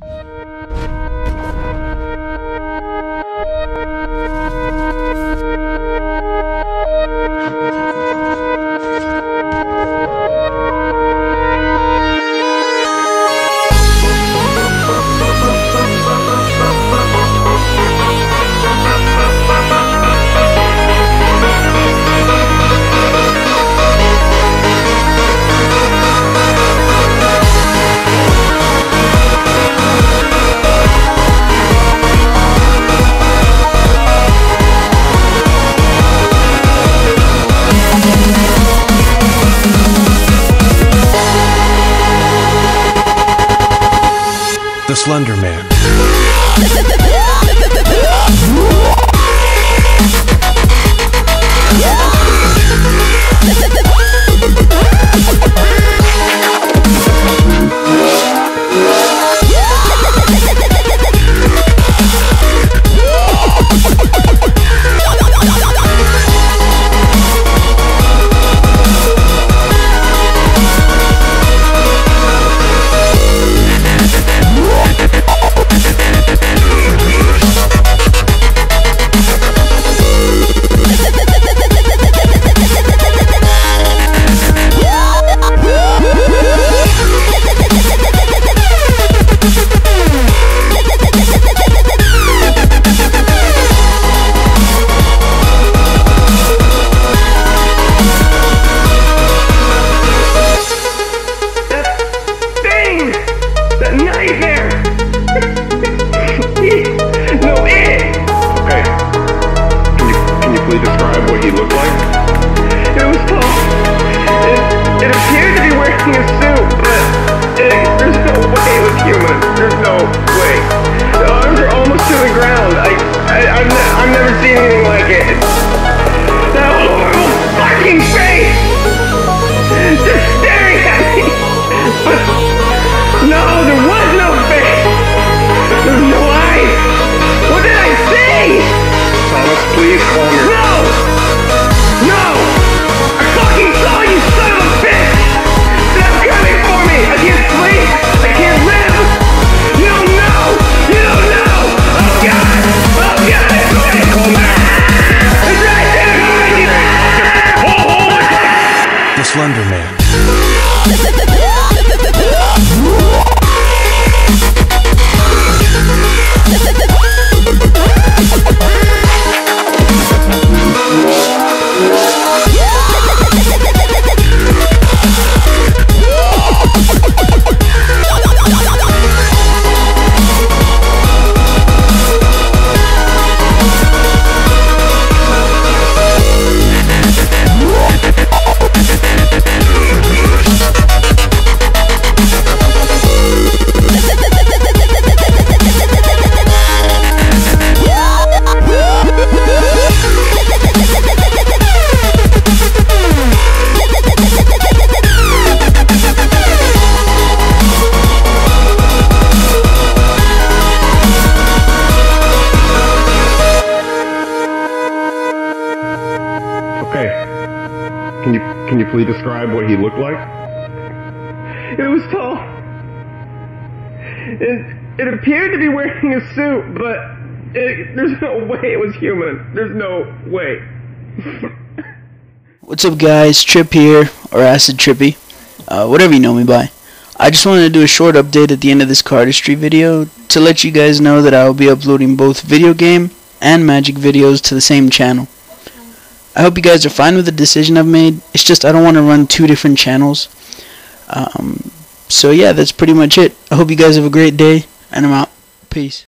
The Slender Man. Nightmare! no, it! Hey, can you can you please describe what he looked like? It was tall. It, it appeared to be wearing a suit, but it, there's no way it was human. Oh, Man. Okay, can you can you please describe what he looked like? It was tall. It, it appeared to be wearing a suit, but it, there's no way it was human. There's no way. What's up, guys? Trip here, or Acid Trippy, uh, whatever you know me by. I just wanted to do a short update at the end of this cardistry video to let you guys know that I will be uploading both video game and magic videos to the same channel. I hope you guys are fine with the decision I've made. It's just I don't want to run two different channels. Um, so yeah, that's pretty much it. I hope you guys have a great day, and I'm out. Peace.